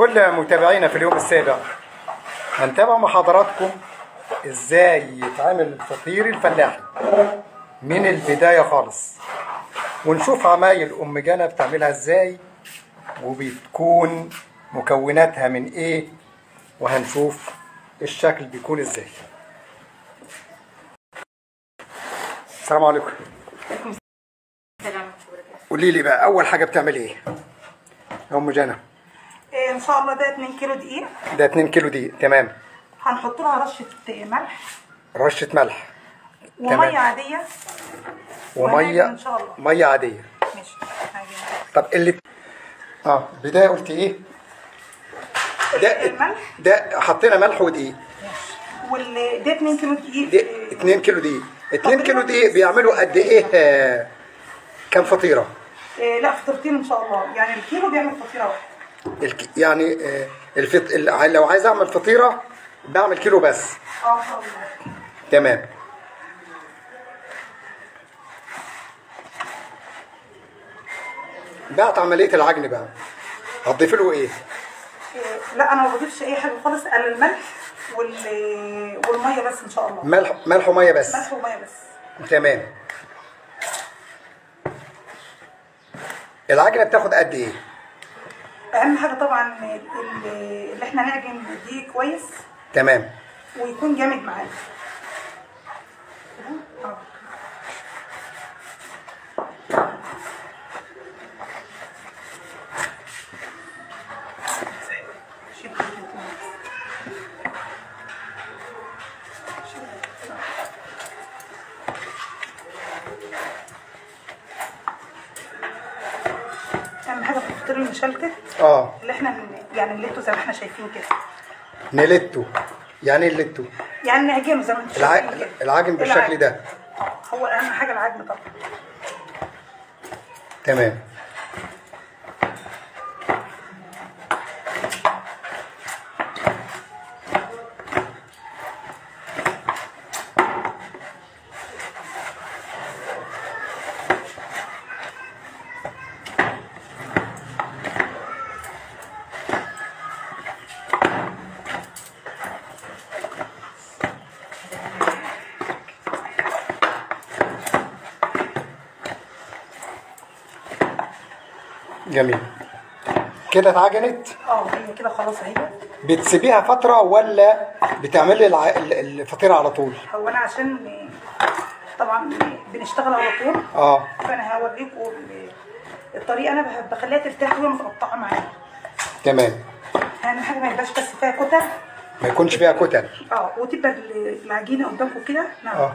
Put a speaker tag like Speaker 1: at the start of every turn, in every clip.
Speaker 1: كل متابعينا في اليوم السابع هنتابع مع حضراتكم إزاي يتعمل الفطير الفلاحي. من البداية خالص. ونشوف عمايل أم جنى بتعملها إزاي وبتكون مكوناتها من إيه وهنشوف الشكل بيكون إزاي. السلام عليكم.
Speaker 2: سلام
Speaker 1: قولي لي بقى أول حاجة بتعمل إيه؟ يا أم جنى
Speaker 2: إن شاء الله ده 2 كيلو دقيق.
Speaker 1: ده 2 كيلو دقيق تمام.
Speaker 2: هنحط لها رشة ملح.
Speaker 1: رشة ملح. ومية.
Speaker 2: عادية.
Speaker 1: ومية
Speaker 2: إن شاء الله.
Speaker 1: مية عادية.
Speaker 2: ماشي.
Speaker 1: طب اللي آه بداية قلت إيه؟ ده
Speaker 2: الملح.
Speaker 1: ده حطينا ملح ودقيق.
Speaker 2: وال ده 2 كيلو دقيق.
Speaker 1: دي
Speaker 2: إيه،
Speaker 1: 2 كيلو دقيق. 2
Speaker 2: تقريباً.
Speaker 1: كيلو دقيق بيعملوا قد إيه؟ آه، كام فطيرة؟
Speaker 2: إيه لا فطيرتين إن شاء الله. يعني الكيلو بيعمل فطيرة
Speaker 1: واحدة. يعني آه، الفط... ال- لو عايز أعمل فطيرة بعمل كيلو بس. تمام. بعد عملية العجن بقى. هتضيف له إيه؟
Speaker 2: إيه لا أنا ما بضيفش أي حاجة خالص إلا الملح وال والمية بس إن شاء الله.
Speaker 1: ملح ملح ومية بس.
Speaker 2: ملح ومية بس.
Speaker 1: تمام. العجنة بتاخد قد إيه؟
Speaker 2: أهم حاجة طبعا ال- اللي إحنا نعجن دي كويس.
Speaker 1: تمام.
Speaker 2: ويكون جامد معانا. آه أهم حاجة الفطير المشلتت
Speaker 1: آه.
Speaker 2: اللي إحنا يعني الليتو زي ما إحنا شايفين كده.
Speaker 1: نلته. يعني إيه نلته؟
Speaker 2: يعني نعجنه زي ما أنتم
Speaker 1: الع...
Speaker 2: شايفين كده.
Speaker 1: العجن بالشكل ده.
Speaker 2: هو أهم حاجة العجن طبعا.
Speaker 1: تمام. جميل. كده اتعجنت
Speaker 2: آه هي كده خلاص اهي.
Speaker 1: بتسيبيها فترة ولا بتعملي الع... ال- الفطيرة على طول؟
Speaker 2: هو أنا عشان طبعا بنشتغل على طول.
Speaker 1: آه.
Speaker 2: فأنا هوريكم ال- الطريقة أنا بخليها ترتاح وهي متقطعة معايا.
Speaker 1: تمام.
Speaker 2: اهم حاجة ما يبقاش بس فيها كتل.
Speaker 1: ما يكونش فيها كتل.
Speaker 2: آه وتبقى ال- العجينة قدامكم كده. نعم.
Speaker 1: آه.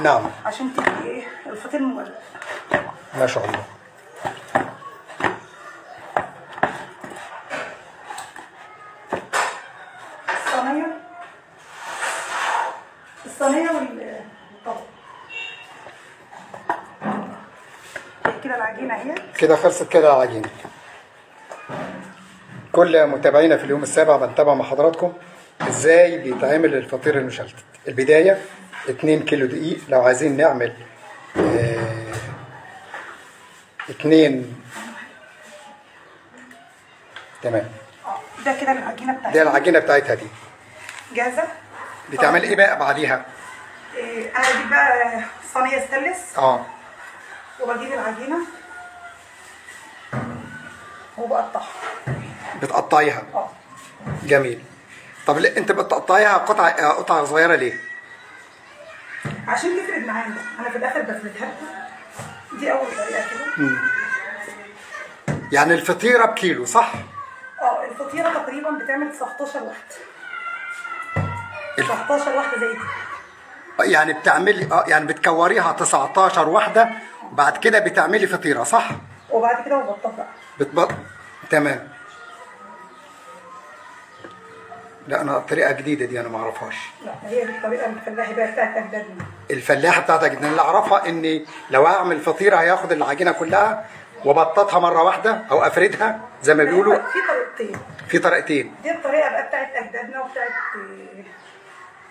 Speaker 1: نعم.
Speaker 2: عشان تبقى إيه الفطير مولع.
Speaker 1: ما شاء الله
Speaker 2: الصينيه الصينية والطبق كده العجينة اهي.
Speaker 1: كده خلصت كده العجينه كل متابعينا في اليوم السابع بنتابع مع حضراتكم إزاي بيتعمل الفطير المشلتت. البداية 2 كيلو دقيق. لو عايزين نعمل آه 2 تمام.
Speaker 2: آه ده كده العجينة
Speaker 1: دي
Speaker 2: بتاعتي
Speaker 1: العجينة بتاعتها دي.
Speaker 2: جاهزة؟
Speaker 1: بتعمل إيه بقى بعديها؟
Speaker 2: إيه، أنا بجيب بقى صينية ستانلس.
Speaker 1: آه.
Speaker 2: وبجيب العجينة. وبقطعها.
Speaker 1: بتقطعيها؟
Speaker 2: آه.
Speaker 1: جميل. طب ليه- أنت بتقطعيها قطع آه، قطع صغيرة ليه؟
Speaker 2: عشان تفرد معانا أنا في الآخر بفردها. دي أول طريقة كده.
Speaker 1: يعني الفطيرة بكيلو صح؟
Speaker 2: آه الفطيرة تقريبا بتعمل 19
Speaker 1: واحدة
Speaker 2: 19 واحدة زي دي.
Speaker 1: يعني بتعملي آه يعني بتكوريها 19 واحدة وبعد كده بتعملي فطيرة صح؟
Speaker 2: وبعد كده ببططها
Speaker 1: بتبط تمام. لا أنا طريقة جديدة دي أنا ما أعرفهاش.
Speaker 2: لا هي الطريقة الفلاحي بقى بتاعت اجدادنا
Speaker 1: الفلاحه بتاعتك جدا اللي أعرفها إني لو أعمل فطيرة هياخد العجينة كلها وبططها مرة واحدة أو أفردها زي ما بيقولوا.
Speaker 2: في طريقتين.
Speaker 1: في طريقتين.
Speaker 2: دي الطريقة بقى بتاعت اجدادنا وبتاعت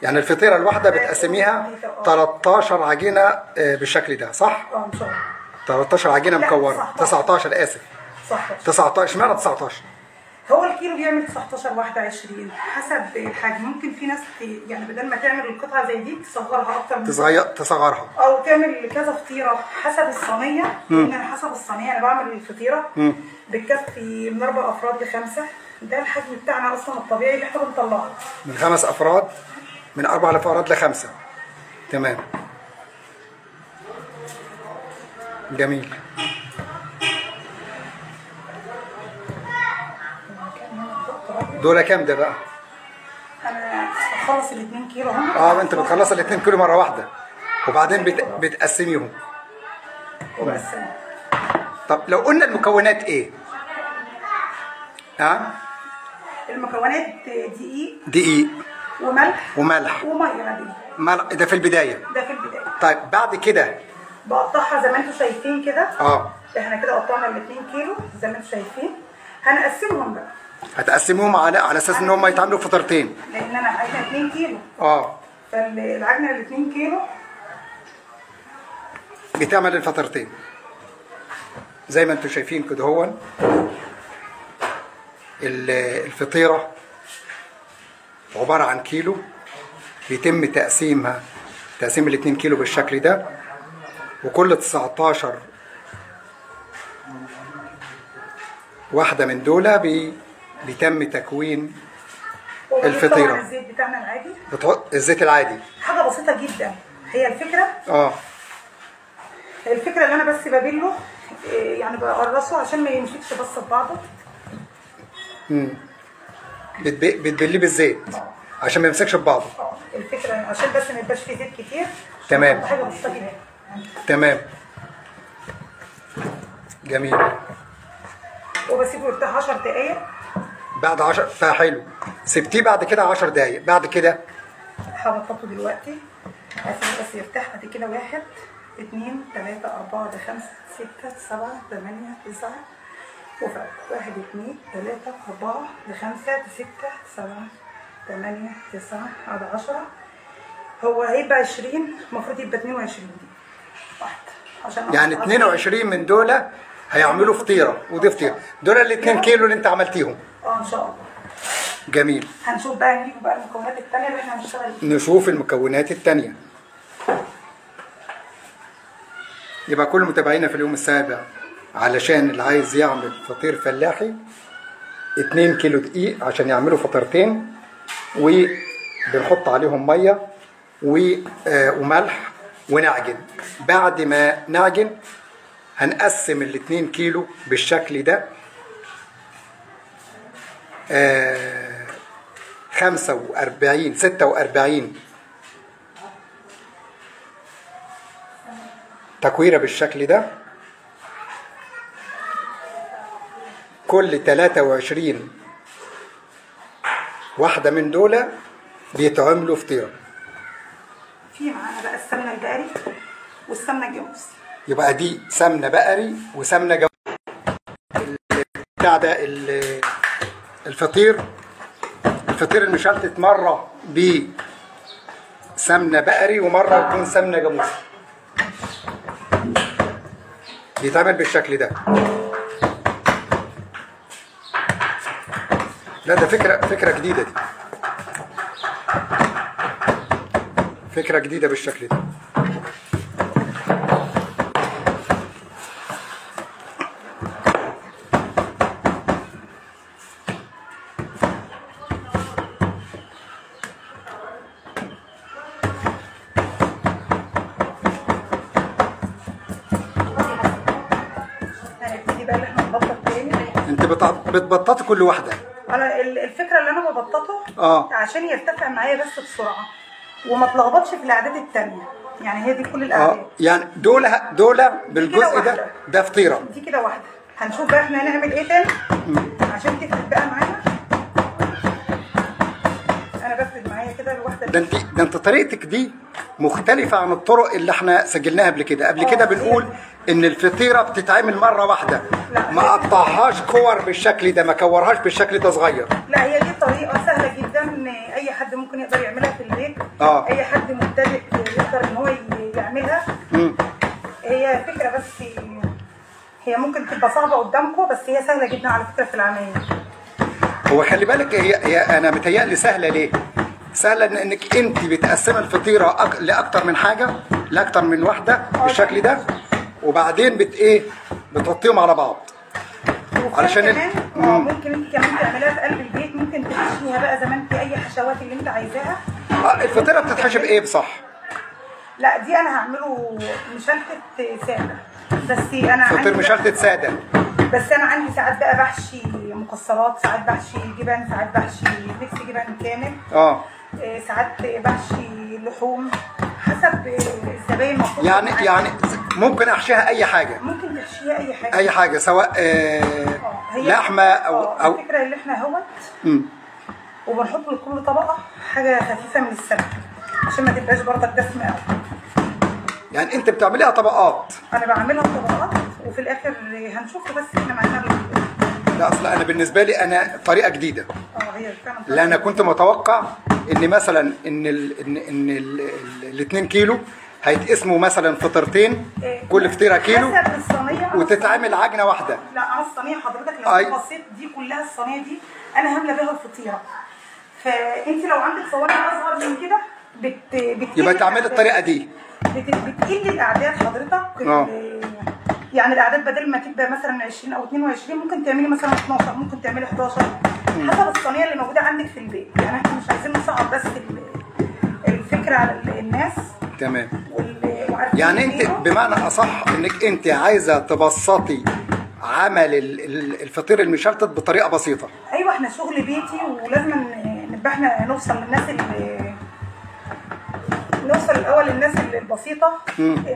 Speaker 1: يعني الفطيرة الواحدة بتقسميها 13 عجينة آه، بالشكل ده صح؟
Speaker 2: آه إن شاء الله.
Speaker 1: 13
Speaker 2: عجينة
Speaker 1: مكوره
Speaker 2: 19.
Speaker 1: 19 آسف.
Speaker 2: صح.
Speaker 1: 19 اشمعنى 19
Speaker 2: هو الكيلو بيعمل 19 واحدة 20 حسب الحجم. ممكن في ناس يعني بدل ما تعمل القطعة زي دي تصغرها أكتر من
Speaker 1: تصغير تصغرها.
Speaker 2: أو تعمل كذا فطيرة. حسب الصينية لأن أنا حسب الصينية. أنا بعمل الفطيرة بتكفي من أربع أفراد لخمسة. ده الحجم بتاعنا أصلا الطبيعي اللي إحنا بنطلعه.
Speaker 1: من خمس أفراد؟ من أربع افراد لخمسة. تمام. جميل. دول كام ده بقى؟
Speaker 2: أنا اخلص ال 2 كيلو هم.
Speaker 1: آه أنت بتخلص الاثنين كيلو مرة واحدة. وبعدين بت... بتقسميهم.
Speaker 2: وبس
Speaker 1: طب لو قلنا المكونات إيه؟ ها؟
Speaker 2: المكونات دقيق.
Speaker 1: دقيق.
Speaker 2: وملح
Speaker 1: وملح.
Speaker 2: ومية عاديه
Speaker 1: ملح. ده في البداية.
Speaker 2: ده في البداية.
Speaker 1: طيب بعد كده؟
Speaker 2: بقطعها زي ما أنتم شايفين كده.
Speaker 1: آه.
Speaker 2: إحنا كده قطعنا ال 2 كيلو زي ما أنتم شايفين. هنقسمهم بقى.
Speaker 1: هتقسموهم على على أساس إن هم يتعملوا فطرتين.
Speaker 2: لأن أنا عايزة 2 كيلو.
Speaker 1: آه.
Speaker 2: فالعجنه ال 2 كيلو.
Speaker 1: بتعمل الفطرتين. زي ما أنتم شايفين كده هو ال- عبارة عن كيلو بيتم تقسيمها تقسيم الاتنين كيلو بالشكل ده وكل 19 واحدة من دول بي بيتم تكوين.
Speaker 2: طبعا الزيت بتاعنا العادي؟
Speaker 1: بتحط الزيت العادي.
Speaker 2: حاجة بسيطة جدا. هي الفكرة؟
Speaker 1: آه.
Speaker 2: الفكرة اللي أنا بس ببله إيه، يعني بقرصه عشان ما يمسكش بس في بعضه.
Speaker 1: بتب- بتبليه بالزيت عشان ما يمسكش ببعضه
Speaker 2: آه الفكرة عشان بس ما يبقاش فيه زيت كتير
Speaker 1: تمام.
Speaker 2: حاجة بسيطة
Speaker 1: تمام. جميل.
Speaker 2: وبسيبه يرتاح 10 دقايق.
Speaker 1: بعد 10 فحلو سبتيه بعد كده 10 دقايق. بعد كده؟
Speaker 2: هبططه دلوقتي. هسيبه بس يرتاح. بعد كده واحد اتنين تلاتة أربعة ده خمسة ستة سبعة تمانية تسعة. وفوق واحد اتنين تلاتة أربعة ده خمسة ده ستة سبعة تمانية تسعة هذا عشرة. هو هيبقى عشرين المفروض يبقى اتنين وعشرين دي. واحد. عشان
Speaker 1: يعني
Speaker 2: أعرف-
Speaker 1: 22 من دول هيعملوا فطيرة ودي فطيرة. دول ال 2 كيلو اللي انت عملتيهم.
Speaker 2: آه إن شاء الله.
Speaker 1: جميل.
Speaker 2: هنشوف بقى نجيب بقى المكونات التانية اللي إحنا هنشتغل
Speaker 1: نشوف المكونات التانية. يبقى كل متابعينا في اليوم السابع. علشان اللي عايز يعمل فطير فلاحي 2 كيلو دقيق عشان يعملوا فطرتين وبنحط عليهم مية آه، وملح ونعجن. بعد ما نعجن هنقسم ال 2 كيلو بالشكل ده آه، 45 46 تكويرة بالشكل ده. كل 23 واحدة من دول بيتعملوا فطيرة.
Speaker 2: في معانا بقى السمنة البقري والسمنة الجاموسي
Speaker 1: يبقى دي سمنة بقري وسمنة جو بتاع ده ال- الفطير الفطير المشلتت مرة بسمنة بقري ومرة يكون سمنة جاموسي بيتعمل بالشكل ده. لا ده فكرة فكرة جديدة دي. فكرة جديدة بالشكل ده.
Speaker 2: تاني.
Speaker 1: انت بتبططي كل واحدة.
Speaker 2: أنا ال- الفكرة اللي أنا ببططه
Speaker 1: آه.
Speaker 2: عشان يرتفع معايا بس بسرعة وما اتلخبطش في الأعداد التانية. يعني هي دي كل
Speaker 1: آه.
Speaker 2: الاعداد
Speaker 1: يعني دول دول بالجزء. ده ده فطيرة.
Speaker 2: دي كده واحدة. هنشوف بقى إحنا هنعمل إيه تاني. عشان تفرد بقى معانا. أنا بفرد معايا كده الواحدة
Speaker 1: ده انت ده أنت طريقتك دي مختلفة عن الطرق اللي إحنا سجلناها قبل كده. قبل كده
Speaker 2: آه.
Speaker 1: بنقول إن الفطيرة بتتعمل مرة واحدة
Speaker 2: لا.
Speaker 1: ما قطعهاش كور بالشكل ده ما كورهاش بالشكل ده صغير
Speaker 2: لا هي دي طريقة سهلة جدا أي حد ممكن يقدر يعملها في البيت
Speaker 1: آه.
Speaker 2: أي حد مبتدئ يقدر إن هو يعملها
Speaker 1: مم.
Speaker 2: هي فكرة بس هي ممكن تبقى صعبة قدامكم بس هي سهلة جدا على فكرة في العمايل
Speaker 1: هو خلي بالك هي, هي أنا متهيألي سهلة ليه؟ سهلة إنك أنت بتقسم الفطيرة أك... لأكتر من حاجة لأكتر من واحدة بالشكل ده وبعدين بت إيه؟ بتحطيهم على بعض. علشان
Speaker 2: كمان آه ممكن انت كمان تعمليها في قلب البيت ممكن تحشيها بقى زي ما انت أي حشوات اللي انت عايزاها.
Speaker 1: آه، الفطيرة بتتحشي بإيه؟ بصح؟
Speaker 2: لا دي أنا هعمله مشلتت سادة. بس أنا
Speaker 1: فطير مشلتت سادة.
Speaker 2: بس أنا عندي ساعات بقى بحشي مكسرات ساعات بحشي جبن ساعات بحشي ميكس جبن كامل.
Speaker 1: آه.
Speaker 2: آه، ساعات بحشي لحوم. حسب آه، الزباين المفروض
Speaker 1: يعني. يعني ممكن أحشيها أي حاجة.
Speaker 2: ممكن تحشيها أي حاجة.
Speaker 1: أي حاجة سواء آه
Speaker 2: آه،
Speaker 1: لحمة أو
Speaker 2: آه،
Speaker 1: أو
Speaker 2: الفكرة اللي إحنا
Speaker 1: أهوت.
Speaker 2: وبنحط لكل طبقة حاجة خفيفة من السمك عشان ما تبقاش برضك دسمه قوي
Speaker 1: يعني أنت بتعمليها طبقات؟
Speaker 2: أنا بعملها طبقات وفي الآخر هنشوف بس إحنا معانا
Speaker 1: لا أصل أنا بالنسبة لي أنا طريقة جديدة.
Speaker 2: آه هي فعلا
Speaker 1: لا أنا كنت متوقع إن مثلا إن ال إن إن ال- ال- الاتنين كيلو هيتقسموا مثلا فطيرتين
Speaker 2: إيه،
Speaker 1: كل فطيرة كيلو وتتعمل عجنة واحدة
Speaker 2: لا أنا الصينية حضرتك لو. بصيت دي كلها الصينية دي أنا هاملة بيها الفطيرة فانت لو عندك صواني أصغر من كده بت بتقل
Speaker 1: يبقى تعملي. الطريقة دي
Speaker 2: بت... بتقل الأعداد حضرتك. ال- يعني الأعداد بدل ما تبقى مثلا 20 أو 22 ممكن تعملي مثلا 12 ممكن تعملي 11 حسب الصينية اللي موجودة عندك في البيت. يعني إحنا مش عايزين نصعب بس ال- الفكرة على ال- الناس
Speaker 1: تمام. يعني انت. بمعنى أصح انك انت عايزة تبسطي عمل ال- ال- الفطير المشلتت بطريقة بسيطة.
Speaker 2: أيوه إحنا شغل بيتي ولازم نبقى إحنا نوصل للناس اللي نوصل الأول للناس البسيطة.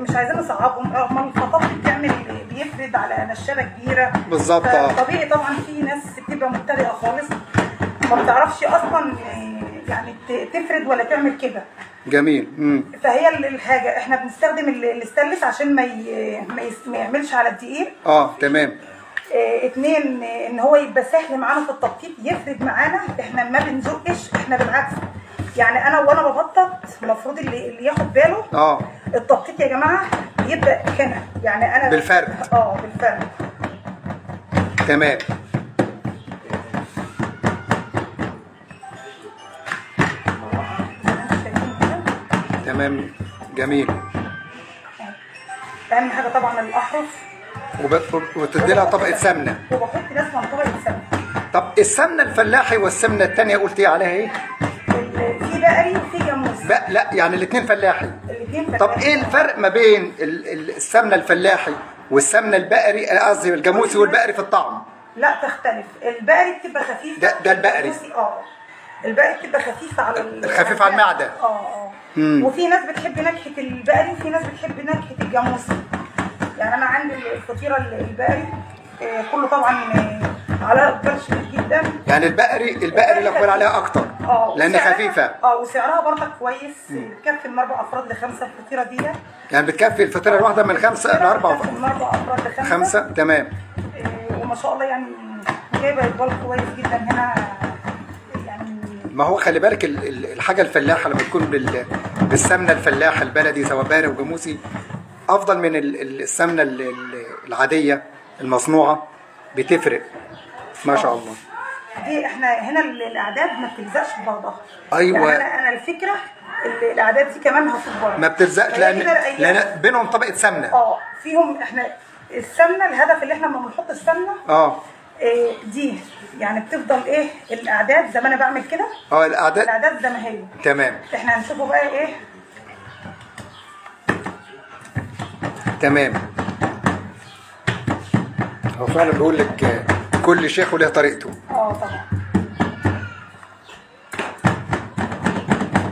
Speaker 2: مش عايزين نصعبهم. رغم الخطاب بتعمل بيفرد على نشابه كبيرة.
Speaker 1: بالظبط، آه.
Speaker 2: طبيعي طبعا في ناس بتبقى مبتدئة خالص. ما بتعرفش أصلا يعني ت- تفرد ولا تعمل كده.
Speaker 1: جميل. امم
Speaker 2: فهي ال- الحاجة إحنا بنستخدم ال- الاستانلس عشان ما ي- ما يعملش على الدقيق.
Speaker 1: آه تمام.
Speaker 2: آه، اتنين آه، إن هو يبقى سهل معانا في التبطيط يفرد معانا إحنا ما بنزقش إحنا بالعكس. يعني أنا وأنا ببطط المفروض اللي, اللي ياخد باله
Speaker 1: آه.
Speaker 2: التبطيط يا جماعة يبدأ هنا. يعني أنا
Speaker 1: بالفرد.
Speaker 2: آه بالفرد
Speaker 1: تمام. تمام. جميل.
Speaker 2: أهم حاجة طبعا الأحرف.
Speaker 1: وب- وتدي لها طبقة سمنة.
Speaker 2: وبحط لازم طبقة سمنة.
Speaker 1: طب السمنة الفلاحي والسمنة الثانية قلت إيه عليها
Speaker 2: إيه؟ في وفي جاموس
Speaker 1: بقى لا يعني الاثنين فلاحي.
Speaker 2: الاثنين
Speaker 1: طب إيه الفرق ما بين ال- ال- السمنة الفلاحي والسمنة البقري؟ آه، قصدي الجاموسي والبقري في الطعم.
Speaker 2: لا تختلف. البقري بتبقى خفيفة.
Speaker 1: ده- ده البقري.
Speaker 2: آه. البقري بتبقى خفيفة على ال-
Speaker 1: خفيفة على المعدة.
Speaker 2: آه
Speaker 1: آه.
Speaker 2: وفي ناس بتحب نكهة البقري وفي ناس بتحب نكهة الجاموسي. يعني أنا عندي الفطيرة ال- البقري آه، كله طبعا آه، على اقبال شديد جدا.
Speaker 1: يعني البقري البقري الاقبال عليها أكتر
Speaker 2: آه
Speaker 1: لأن
Speaker 2: وسعرها-
Speaker 1: خفيفة.
Speaker 2: آه وسعرها برضك كويس. بتكفي من أربع أفراد لخمسة الفطيرة دي.
Speaker 1: يعني بتكفي الفطيرة الواحدة من خمسة لأربع
Speaker 2: بتكفي من أربع أفراد لخمسة.
Speaker 1: خمسة؟ تمام.
Speaker 2: آه، وما شاء الله يعني جايبة إقبال كويس جدا هنا. يعني
Speaker 1: ما هو خلي بالك ال- ال- الحاجة الفلاحة لما تكون بال- بالسمنة الفلاحه البلدي سواء بقري وجاموسي أفضل من ال- ال- السمنة ال- ال- العادية المصنوعة بتفرق. ما شاء الله.
Speaker 2: دي إحنا هنا ال- الاعداد ما بتلزقش في بعضها.
Speaker 1: أيوة.
Speaker 2: يعني أنا أنا الفكرة ال- الاعداد دي كمان هتفضل بره
Speaker 1: ما بتلزقش
Speaker 2: فهي لأن
Speaker 1: لأن بينهم طبقة سمنة.
Speaker 2: آه فيهم إحنا السمنة الهدف اللي إحنا لما بنحط السمنة
Speaker 1: آه.
Speaker 2: إيه دي يعني بتفضل إيه الاعداد زي ما أنا بعمل كده.
Speaker 1: آه الأعداد؟
Speaker 2: الأعداد زي ما هي.
Speaker 1: تمام.
Speaker 2: إحنا هنشوفه بقى إيه.
Speaker 1: تمام. هو فعلا بيقول لك آه، كل شيخ وله طريقته.
Speaker 2: آه طبعا.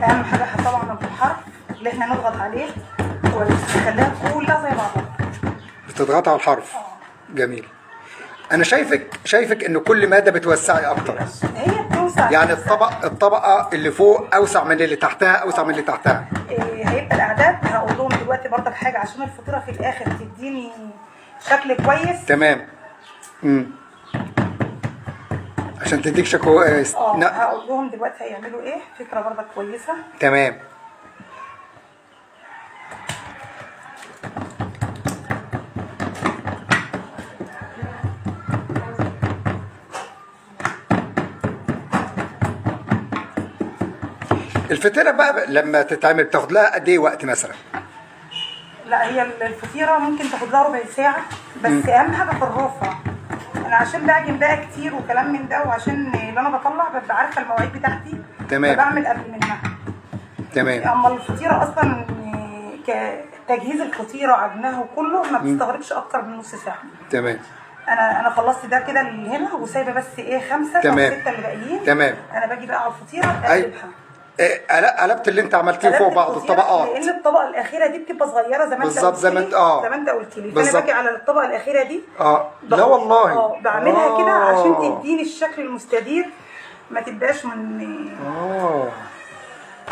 Speaker 2: أهم حاجة طبعا الحرف اللي إحنا نضغط عليه ونخليها كلها زي بعضها.
Speaker 1: بتضغط على الحرف. جميل. أنا شايفك شايفك ان كل مادة بتوسعي أكتر.
Speaker 2: هي بتوسع.
Speaker 1: يعني الطبق الطبقة اللي فوق أوسع من اللي تحتها أوسع من اللي تحتها.
Speaker 2: إيه هيبقى الأعداد. هقول لهم دلوقتي برضك حاجة عشان الفطيره في الآخر تديني شكل كويس.
Speaker 1: تمام. امم عشان تديك شكوى. آه, آه،
Speaker 2: هقول لهم دلوقتي هيعملوا إيه. فكرة برضك كويسة.
Speaker 1: تمام. الفطيره بقى لما تتعمل بتاخد لها قد إيه وقت مثلا؟
Speaker 2: لا هي الفطيره ممكن تاخد لها ربع ساعة بس أهم حاجة في الرفعه أنا عشان بقى كتير وكلام من ده وعشان اللي أنا بطلع ببقى عارفة المواعيد بتاعتي
Speaker 1: تمام.
Speaker 2: بعمل قبل منها.
Speaker 1: تمام.
Speaker 2: أما الفطيره أصلا كتجهيز الفطيره عجنها وكله ما بتستغرقش أكتر من نص ساعة.
Speaker 1: تمام.
Speaker 2: أنا أنا خلصت ده كده اللي هنا وسايبة بس إيه خمسة
Speaker 1: تمام.
Speaker 2: أو ستة اللي باقيين.
Speaker 1: تمام.
Speaker 2: أنا باجي بقى على الفطيره اقلبها
Speaker 1: قل- قلبت اللي انت عملتيه فوق بعض الطبقات.
Speaker 2: لأن الطبقة الأخيرة دي بتبقى صغيرة زي ما انت
Speaker 1: بالظبط، زي ما انت- آه.
Speaker 2: زي ما انت قلت لي.
Speaker 1: فأنا.
Speaker 2: باجي على الطبقة الأخيرة دي
Speaker 1: آه. لا والله.
Speaker 2: آه بعملها كده
Speaker 1: آه.
Speaker 2: عشان تديني الشكل المستدير. ما تبقاش من
Speaker 1: آه.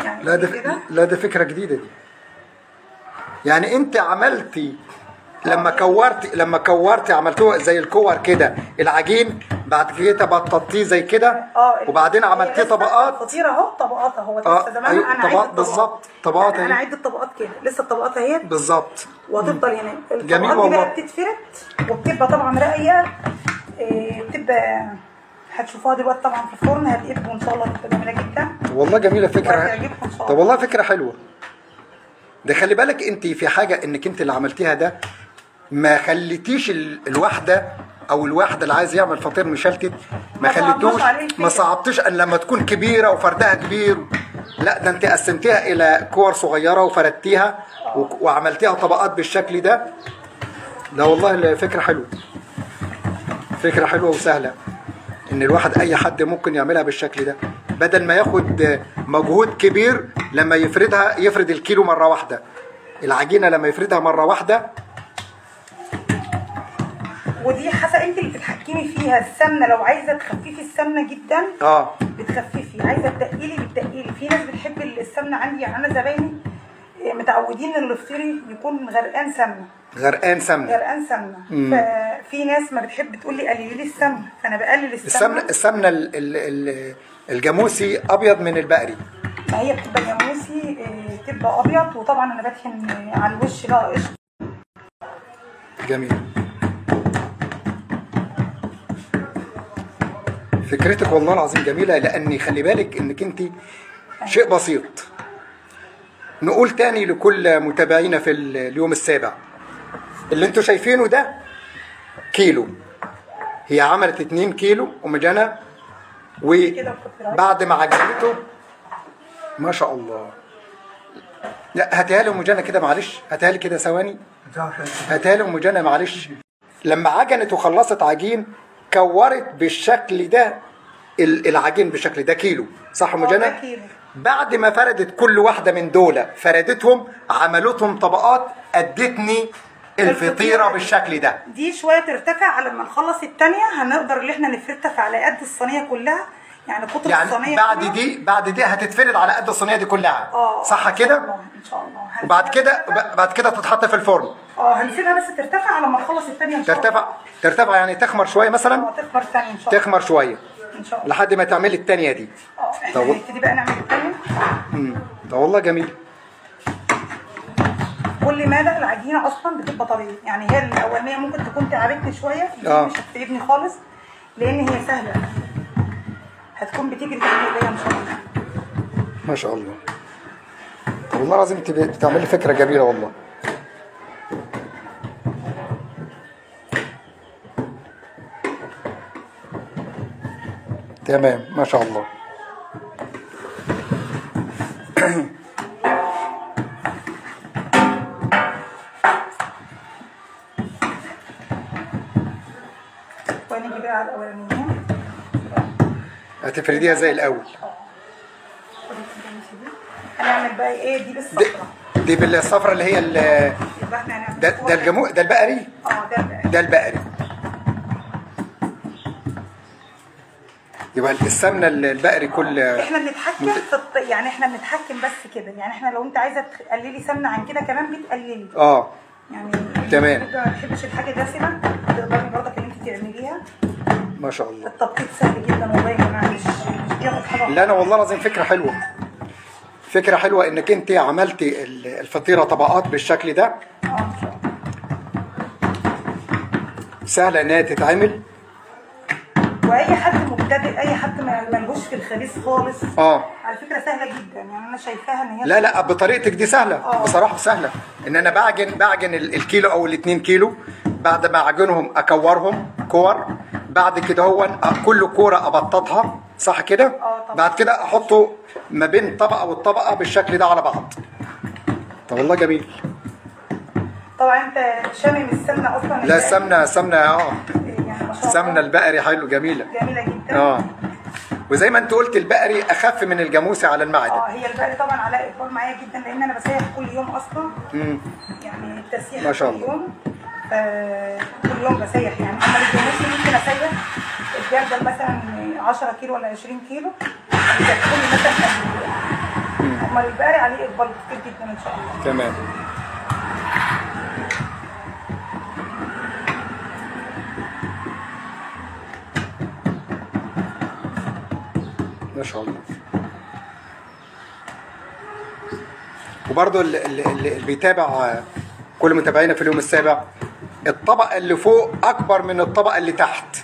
Speaker 2: يعني
Speaker 1: لا ده
Speaker 2: كده.
Speaker 1: لا ده فكرة جديدة دي. يعني انت عملتي لما كورتي لما كورتي عملتوه زي الكور كده العجين بعد كده بططيه زي كده
Speaker 2: آه
Speaker 1: وبعدين عملتيه طبقات.
Speaker 2: الفطيره أهو طبقات أهو. آه،
Speaker 1: أيوه،
Speaker 2: أنا
Speaker 1: طبقات. بالظبط، طبقات
Speaker 2: يعني أنا
Speaker 1: اهي.
Speaker 2: عايزه الطبقات كده. لسه الطبقات أهي.
Speaker 1: بالظبط.
Speaker 2: وهتفضل هنا
Speaker 1: جميل
Speaker 2: الطبقات دي
Speaker 1: والله.
Speaker 2: بقى بتتفرد وبتبقى طبعا راقية. إيه، بتبقى هتشوفوها دلوقتي طبعا في الفرن هتقلبوا إن شاء الله تبقى جميلة جدا.
Speaker 1: والله
Speaker 2: جميلة فكرة.
Speaker 1: طب
Speaker 2: الله.
Speaker 1: والله فكرة حلوة. ده خلي بالك أنت في حاجة إنك أنت اللي عملتيها ده ما خليتيش ال- الواحدة أو الواحد اللي عايز يعمل فطير مشلتت ما خليتوش. ما صعبتيش ان لما تكون كبيرة وفردها كبير. لا ده انت قسمتيها إلى كور صغيرة وفردتيها وعملتيها طبقات بالشكل ده. لا والله فكرة حلوة. فكرة حلوة وسهلة. إن الواحد أي حد ممكن يعملها بالشكل ده. بدل ما ياخد مجهود كبير لما يفردها يفرد الكيلو مرة واحدة. العجينة لما يفردها مرة واحدة
Speaker 2: ودي حسب انت اللي بتتحكمي فيها السمنة. لو عايزة تخففي السمنة جدا
Speaker 1: آه.
Speaker 2: بتخففي. عايزة تقيلي بتقيلي في ناس بتحب السمنة عندي. يعني أنا زبايني إيه، متعودين إن الفطير يكون غرقان سمنة.
Speaker 1: غرقان سمنة.
Speaker 2: غرقان سمنة. ففي ناس ما بتحب تقول لي قللي لي السمنة. فانا بقلل
Speaker 1: السمنة.
Speaker 2: السمنة
Speaker 1: السمنة ال- ال- ال- الجاموسي أبيض من البقري.
Speaker 2: ما هي بتبقى جاموسي إيه، بتبقى أبيض. وطبعا أنا بدهن إيه، على الوش بقى. قشطة.
Speaker 1: جميل. فكرتك والله العظيم جميلة لأني خلي بالك إنك أنت شيء بسيط. نقول تاني لكل متابعينا في ال- اليوم السابع. اللي أنتوا شايفينه ده كيلو. هي عملت 2 كيلو أم جنى وبعد ما عجنته ما شاء الله. لا هاتها لي أم جنى كده معلش. هاتها لي كده ثواني. هاتها لي أم جنى معلش. لما عجنت وخلصت عجين كورت بالشكل ده ال- العجين بالشكل ده كيلو صح
Speaker 2: آه، كيلو.
Speaker 1: بعد ما فردت كل واحدة من دول فردتهم عملتهم طبقات ادتني
Speaker 2: الفطيرة.
Speaker 1: بالشكل ده
Speaker 2: دي شوية ترتفع على ما نخلص التانية هنقدر ان إحنا نفردها على قد الصينية كلها يعني قطر
Speaker 1: يعني
Speaker 2: الصينية
Speaker 1: بعد. دي بعد دي هتتفرد على قد الصينية دي كلها.
Speaker 2: آه
Speaker 1: صح
Speaker 2: إن شاء
Speaker 1: كده؟
Speaker 2: إن شاء الله.
Speaker 1: وبعد كده. بعد كده تتحط في الفرن.
Speaker 2: آه هنسيبها بس ترتفع على ما نخلص التانية إن شاء الله.
Speaker 1: ترتفع ترتفع يعني تخمر شوية مثلا؟
Speaker 2: آه تخمر التانية إن شاء الله.
Speaker 1: تخمر شوية.
Speaker 2: إن شاء الله.
Speaker 1: لحد ما تعملي التانية دي.
Speaker 2: آه
Speaker 1: إحنا
Speaker 2: هنبتدي بقى نعمل التانية.
Speaker 1: امم ده والله جميل.
Speaker 2: كل مدى العجينة أصلا بتبقى طرية. يعني هي الأولانية ممكن تكون تعبتني شوية
Speaker 1: آه.
Speaker 2: مش هتتعبني خالص لأن هي سهلة. هتكون بتيجي تحت ايديا ان شاء الله
Speaker 1: ما شاء الله. طب والله العظيم انت بتعملي فكرة جميلة والله. تمام ما شاء الله.
Speaker 2: ونيجي بقى على الاولانيه
Speaker 1: هتفرديها زي الأول.
Speaker 2: هنعمل بقى إيه؟ دي بالصفرة.
Speaker 1: دي بالصفرة اللي هي ال- ده, ده الجمو ده البقري؟
Speaker 2: آه ده البقى.
Speaker 1: ده البقري. يبقى السمنة البقري كل
Speaker 2: إحنا بنتحكم في الط... يعني إحنا بنتحكم بس كده. يعني إحنا لو أنت عايزة تقللي سمنة عن كده كمان بتقللي.
Speaker 1: آه.
Speaker 2: يعني
Speaker 1: تمام.
Speaker 2: ما بتحبش الحاجة دسمة تقدري برضك ان انت تعمليها
Speaker 1: ما شاء الله.
Speaker 2: التبطيط سهل جدا والله.
Speaker 1: لا أنا والله العظيم فكرة حلوة. فكرة حلوة إنك أنت عملتي ال- الفطيرة طبقات بالشكل ده. سهلة إنها تتعمل.
Speaker 2: وأي حد مبتدئ أي حد ما ملهوش في الخبيث خالص.
Speaker 1: آه.
Speaker 2: على فكرة سهلة جدا. يعني أنا شايفاها إن هي
Speaker 1: لا لا بطريقتك دي سهلة.
Speaker 2: آه.
Speaker 1: بصراحة سهلة. إن أنا بعجن بعجن ال- الكيلو أو الاتنين كيلو. بعد ما أعجنهم أكورهم كور. بعد كده هو كل كورة أبططها. صح كده؟
Speaker 2: طبعا.
Speaker 1: بعد كده أحطه ما بين طبقة والطبقة بالشكل ده على بعض. طب والله جميل.
Speaker 2: طبعا أنت شامم السمنة أصلا.
Speaker 1: لا. السمنه سمنة آه.
Speaker 2: يعني
Speaker 1: السمنه البقري حلو جميلة.
Speaker 2: جميلة جدا.
Speaker 1: آه. وزي ما انت قلت البقري أخف من الجاموسي على المعدة.
Speaker 2: آه هي البقري طبعا على اقبال معايا جدا لأن أنا بسيح كل يوم أصلا.
Speaker 1: مم.
Speaker 2: يعني التسييح
Speaker 1: ما شاء
Speaker 2: كل
Speaker 1: الله.
Speaker 2: يوم. ف- كل يوم بسيح. يعني أما الجاموسي ممكن أسيح. الجردل مثلا 10 كيلو ولا 20 كيلو. بتدخلي مثلا اما البقري عليه إقبال كتير جدا إن شاء الله.
Speaker 1: تمام. ما شاء الله. وبرضه اللي, بيتابع كل متابعينا في اليوم السابع الطبقة اللي فوق أكبر من الطبقة اللي تحت.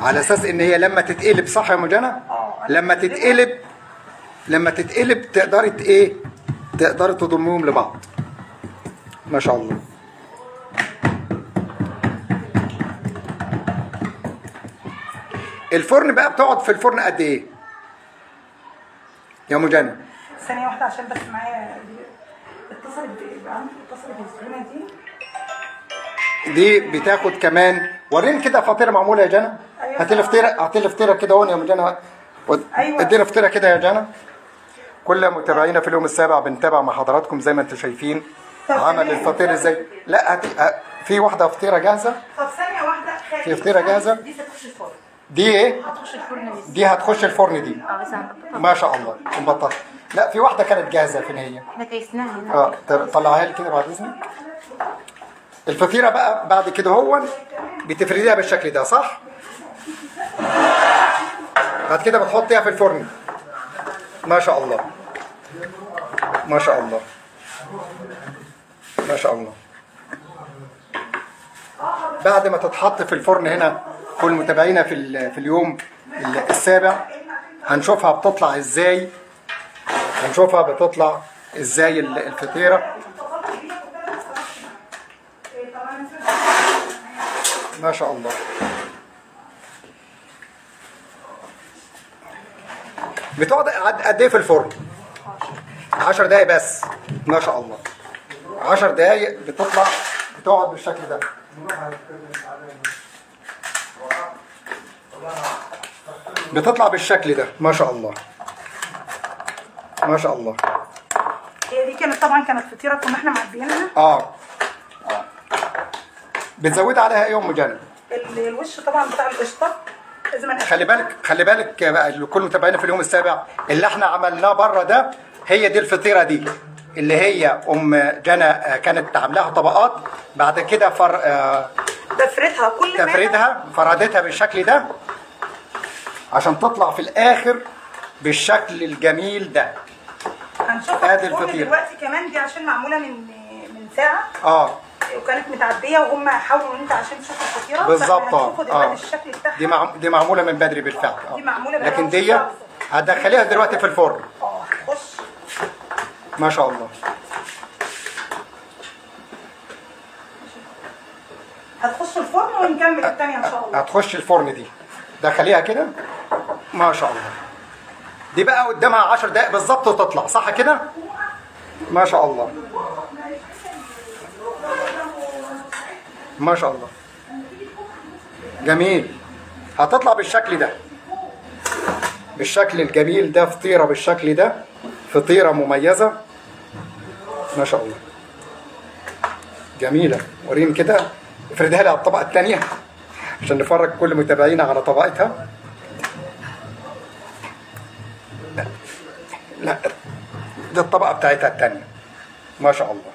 Speaker 1: على أساس إن هي لما تتقلب صح يا مجانا؟
Speaker 2: آه.
Speaker 1: لما تتقلب. لما تتقلب تقدري إيه؟ تقدري تضمهم لبعض. ما شاء الله. الفرن بقى بتقعد في الفرن قد إيه؟ يا مجانا
Speaker 2: ثانية واحدة عشان بس معايا اتصلت ب- بعمتي اتصلت بالزبونه دي.
Speaker 1: دي بتاخد كمان وريني كده فطيرة معمولة يا جنى.
Speaker 2: أيوة.
Speaker 1: هاتي لي فطيرة هاتي لي فطيرة كده هون يا مجانا ود-
Speaker 2: أيوة.
Speaker 1: ادينا فطيرة كده يا جنى. كل متابعينا في اليوم السابع بنتابع مع حضراتكم زي ما أنتم شايفين. عمل. الفطير إزاي؟ لا هاتي ه- في واحدة فطيرة جاهزة.
Speaker 2: طب ثانية واحدة.
Speaker 1: في فطيرة جاهزة؟
Speaker 3: دي ستخش الفرن.
Speaker 1: دي إيه؟
Speaker 3: هتخش الفرن لسه
Speaker 1: دي هتخش الفرن دي.
Speaker 3: آه هنحطها
Speaker 1: ما شاء الله. مبططه لا في واحدة كانت جاهزة فين هي
Speaker 3: إحنا كيسناها
Speaker 1: آه طلعها لي كده بعد إذنك. الفطيره بقى بعد كده هو بتفرديها بالشكل ده صح؟ بعد كده بتحطيها في الفرن. ما شاء الله. ما شاء الله. ما شاء الله. بعد ما تتحط في الفرن هنا كل متابعينا في في اليوم ال- السابع هنشوفها بتطلع إزاي؟ هنشوفها بتطلع إزاي ال- الفطيره ما شاء الله. بتقعد قد إيه في الفرن؟ 10 دقايق بس. ما شاء الله. 10 دقايق بتطلع بتقعد بالشكل ده. بتطلع بالشكل ده. ما شاء الله. ما شاء الله.
Speaker 2: هي دي كانت طبعا كانت فطيرة كنا إحنا معبيينها
Speaker 1: آه. بتزود عليها إيه يا ام جنى؟
Speaker 2: ال- الوش طبعا بتاع القشطة
Speaker 1: خلي بالك خلي بالك بقى لكل متابعينا في اليوم السابع اللي إحنا عملناه بره ده هي دي الفطيرة دي اللي هي أم جنى آه، كانت عاملاها طبقات بعد كده فر آه،
Speaker 2: بفردها كل
Speaker 1: تفردها فردتها بالشكل ده عشان تطلع في الآخر بالشكل الجميل ده.
Speaker 2: هنشوفها الفرن
Speaker 1: الفطيرة.
Speaker 2: دلوقتي كمان دي عشان معمولة من من ساعة.
Speaker 1: آه.
Speaker 2: وكانت متعبيه وهم حاولوا إن أنت عشان تشوف الفطيره
Speaker 1: بالظبط
Speaker 2: آه
Speaker 1: آه.
Speaker 2: الشكل بتاعها.
Speaker 1: دي مع... دي معمولة من بدري بالفعل. آه.
Speaker 2: دي معمولة بقى
Speaker 1: لكن دي. هتدخليها دلوقتي في الفرن.
Speaker 2: آه هتخش
Speaker 1: ما شاء الله.
Speaker 2: هتخش الفرن ونكمل الثانية إن شاء الله.
Speaker 1: هتخش الفرن دي. دخليها كده. ما شاء الله. دي بقى قدامها 10 دقايق بالظبط وتطلع. صح كده؟ ما شاء الله. ما شاء الله. جميل. هتطلع بالشكل ده. بالشكل الجميل ده فطيرة بالشكل ده فطيرة مميزة. ما شاء الله. جميلة. وريني كده. افردها لي على الطبقة الثانية عشان نفرج كل متابعينا على طبقتها. لا. لا. دي الطبقة بتاعتها الثانية ما شاء الله.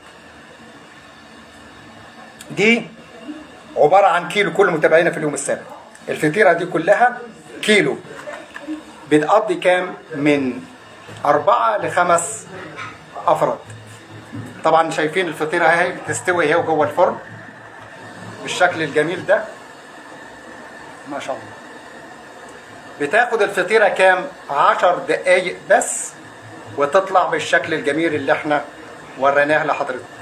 Speaker 1: دي عبارة عن كيلو كل متابعينا في اليوم السابع الفطيرة دي كلها كيلو. بتقضي كام؟ من أربعة لخمس أفراد. طبعا شايفين الفطيرة أهي بتستوي اهي جوه الفرن بالشكل الجميل ده. ما شاء الله. بتاخد الفطيرة كام؟ عشر دقايق بس وتطلع بالشكل الجميل اللي إحنا وريناه لحضرتك.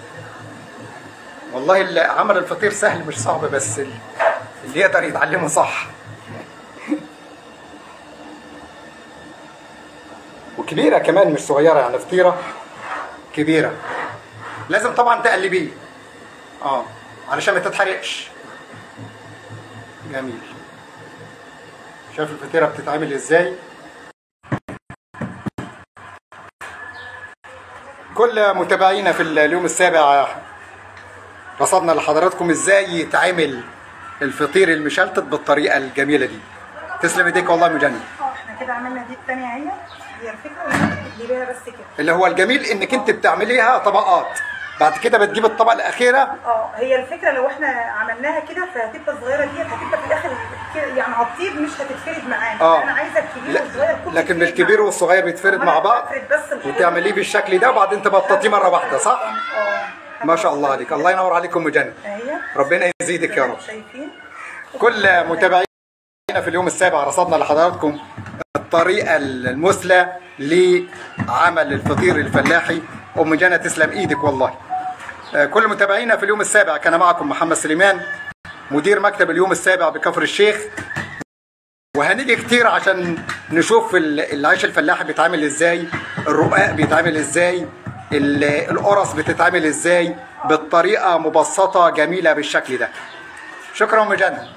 Speaker 1: والله عمل الفطير سهل مش صعب بس اللي يقدر يتعلمه صح. وكبيرة كمان مش صغيرة يعني فطيرة كبيرة. لازم طبعا تقلبيه. آه علشان ما تتحرقش. جميل. شايف الفطيرة بتتعمل إزاي؟ كل متابعينا في اليوم السابع رصدنا لحضراتكم إزاي يتعمل الفطير المشلتت بالطريقة الجميلة دي. تسلم ايديك والله يا مجنن
Speaker 2: آه إحنا كده عملنا دي التانية اهي. هي انت بتجيبيها بس كده.
Speaker 1: اللي هو الجميل إنك أنت بتعمليها طبقات. بعد كده بتجيب الطبقة الأخيرة.
Speaker 2: آه هي الفكرة لو إحنا عملناها كده فهتبقى صغيرة ديت هتبقى في الآخر يعني هتطيب مش هتتفرد معانا.
Speaker 1: آه.
Speaker 2: أنا عايزة الكبير والصغير كله
Speaker 1: لكن الكبير. والصغير بيتفرد مع بعض. وتعمليه بالشكل ده وبعدين تبططيه مرة واحدة صح؟
Speaker 2: آه.
Speaker 1: ما شاء الله عليك. الله ينور عليكم مجنن
Speaker 2: اهي
Speaker 1: ربنا يزيدك يا رب. كل متابعينا في اليوم السابع رصدنا لحضراتكم الطريقة المثلى لعمل الفطير الفلاحي. أم جنى تسلم إيدك والله. آه، كل متابعينا في اليوم السابع كان معكم محمد سليمان مدير مكتب اليوم السابع بكفر الشيخ. وهنيجي كتير عشان نشوف ال- العيش الفلاحي بيتعمل إزاي الرقاق بيتعمل إزاي القرص بتتعمل إزاي؟ بالطريقة مبسطة جميلة بالشكل ده. شكرا مجنن